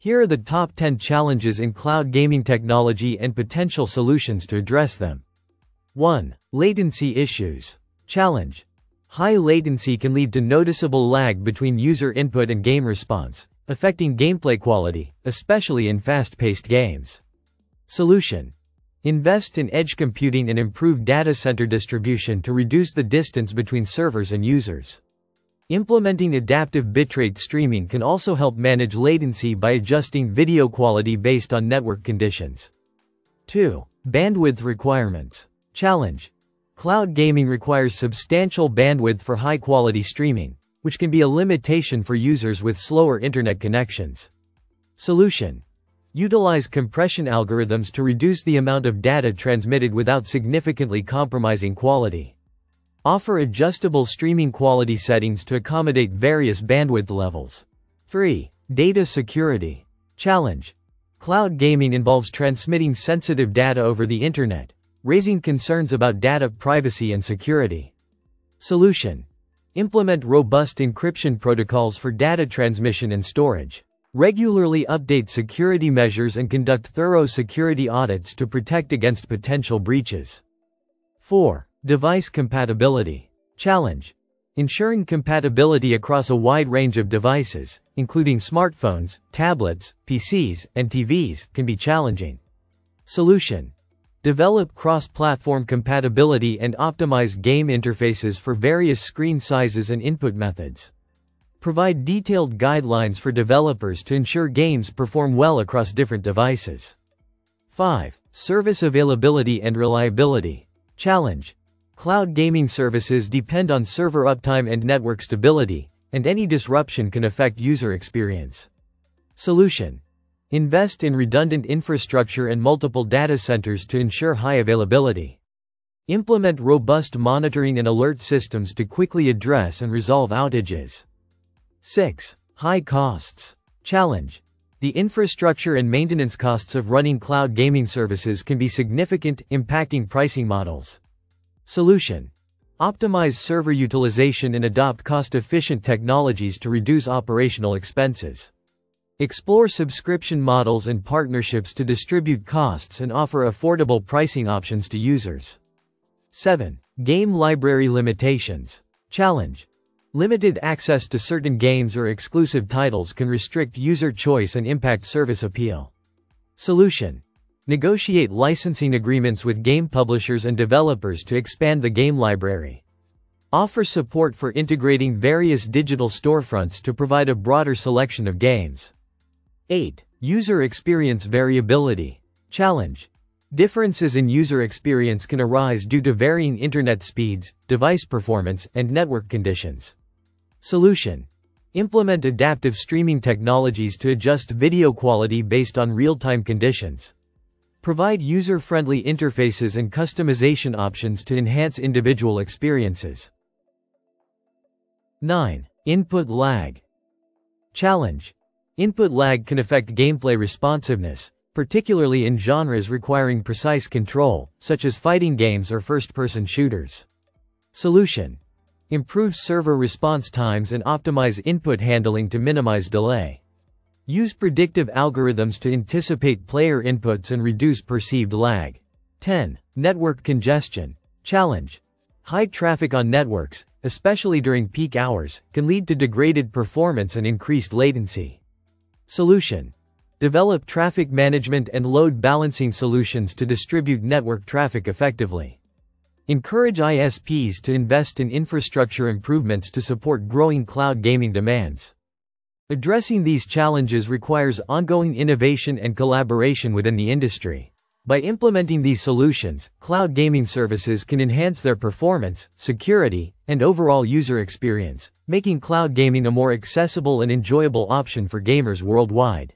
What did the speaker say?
Here are the top 10 challenges in cloud gaming technology and potential solutions to address them. 1. Latency issues. Challenge. High latency can lead to noticeable lag between user input and game response, affecting gameplay quality, especially in fast-paced games. Solution. Invest in edge computing and improve data center distribution to reduce the distance between servers and users. Implementing adaptive bitrate streaming can also help manage latency by adjusting video quality based on network conditions. 2. Bandwidth requirements. Challenge. Cloud gaming requires substantial bandwidth for high-quality streaming, which can be a limitation for users with slower internet connections. Solution. Utilize compression algorithms to reduce the amount of data transmitted without significantly compromising quality. Offer adjustable streaming quality settings to accommodate various bandwidth levels. 3. Data security. Challenge. Cloud gaming involves transmitting sensitive data over the internet, raising concerns about data privacy and security. Solution. Implement robust encryption protocols for data transmission and storage. Regularly update security measures and conduct thorough security audits to protect against potential breaches. 4. Device compatibility. Challenge. Ensuring compatibility across a wide range of devices, including smartphones, tablets, PCs, and TVs, can be challenging. Solution. Develop cross-platform compatibility and optimize game interfaces for various screen sizes and input methods. Provide detailed guidelines for developers to ensure games perform well across different devices. 5. Service availability and reliability. Challenge. Cloud gaming services depend on server uptime and network stability, and any disruption can affect user experience. Solution. Invest in redundant infrastructure and multiple data centers to ensure high availability. Implement robust monitoring and alert systems to quickly address and resolve outages. 6. High costs. Challenge. The infrastructure and maintenance costs of running cloud gaming services can be significant, impacting pricing models. Solution. Optimize server utilization and adopt cost-efficient technologies to reduce operational expenses. Explore subscription models and partnerships to distribute costs and offer affordable pricing options to users. 7. Game library limitations. Challenge. Limited access to certain games or exclusive titles can restrict user choice and impact service appeal. Solution. Negotiate licensing agreements with game publishers and developers to expand the game library. Offer support for integrating various digital storefronts to provide a broader selection of games. 8. User experience variability. Challenge. Differences in user experience can arise due to varying internet speeds, device performance, and network conditions. Solution. Implement adaptive streaming technologies to adjust video quality based on real-time conditions. Provide user-friendly interfaces and customization options to enhance individual experiences. 9. Input lag. Challenge. Input lag can affect gameplay responsiveness, particularly in genres requiring precise control, such as fighting games or first-person shooters. Solution. Improve server response times and optimize input handling to minimize delay. Use predictive algorithms to anticipate player inputs and reduce perceived lag. 10. Network congestion. Challenge. High traffic on networks, especially during peak hours, can lead to degraded performance and increased latency. Solution. Develop traffic management and load balancing solutions to distribute network traffic effectively. Encourage ISPs to invest in infrastructure improvements to support growing cloud gaming demands. Addressing these challenges requires ongoing innovation and collaboration within the industry. By implementing these solutions, cloud gaming services can enhance their performance, security, and overall user experience, making cloud gaming a more accessible and enjoyable option for gamers worldwide.